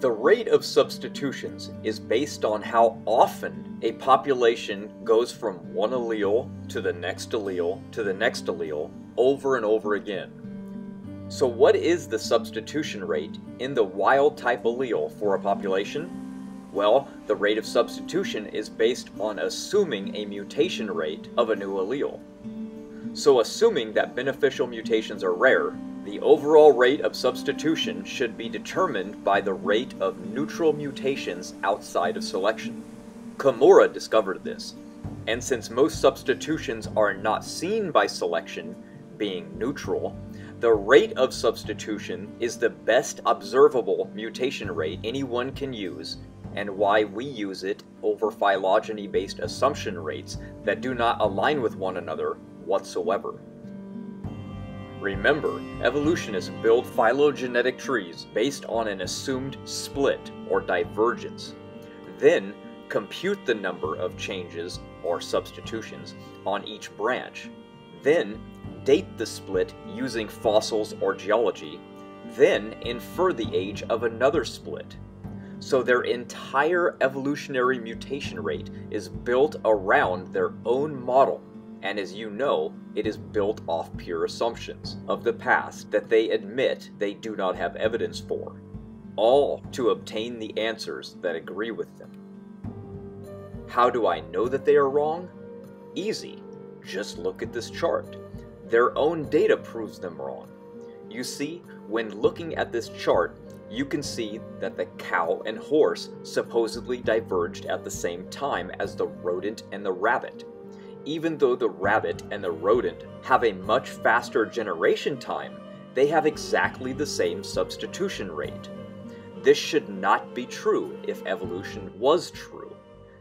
The rate of substitutions is based on how often a population goes from one allele to the next allele to the next allele over and over again. So what is the substitution rate in the wild type allele for a population? Well, the rate of substitution is based on assuming a mutation rate of a new allele. So assuming that beneficial mutations are rare, the overall rate of substitution should be determined by the rate of neutral mutations outside of selection. Kimura discovered this, and since most substitutions are not seen by selection, being neutral, the rate of substitution is the best observable mutation rate anyone can use, and why we use it over phylogeny-based assumption rates that do not align with one another whatsoever. Remember, evolutionists build phylogenetic trees based on an assumed split or divergence. Then, compute the number of changes or substitutions on each branch. Then, date the split using fossils or geology. Then, infer the age of another split. So their entire evolutionary mutation rate is built around their own model and as you know, it is built off pure assumptions of the past that they admit they do not have evidence for, all to obtain the answers that agree with them. How do I know that they are wrong? Easy. Just look at this chart. Their own data proves them wrong. You see, when looking at this chart, you can see that the cow and horse supposedly diverged at the same time as the rodent and the rabbit even though the rabbit and the rodent have a much faster generation time, they have exactly the same substitution rate. This should not be true if evolution was true.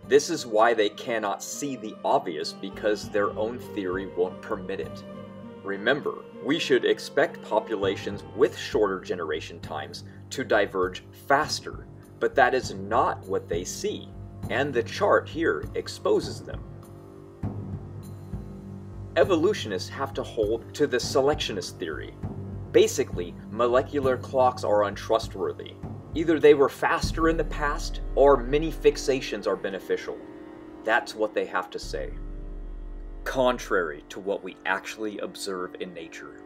This is why they cannot see the obvious because their own theory won't permit it. Remember, we should expect populations with shorter generation times to diverge faster, but that is not what they see, and the chart here exposes them evolutionists have to hold to the selectionist theory. Basically, molecular clocks are untrustworthy. Either they were faster in the past, or many fixations are beneficial. That's what they have to say. Contrary to what we actually observe in nature.